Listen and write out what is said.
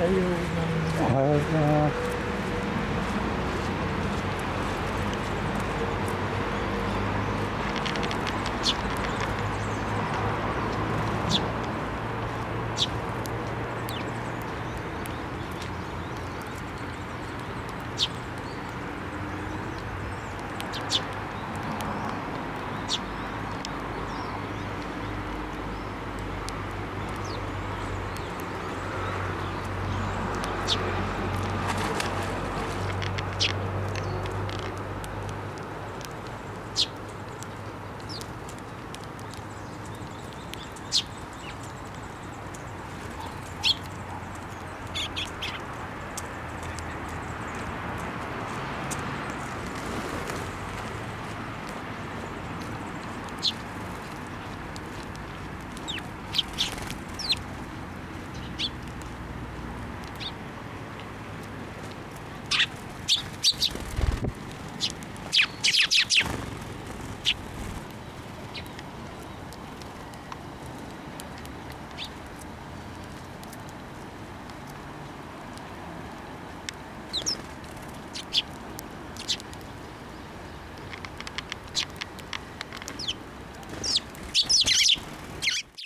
Over. Thank That's right.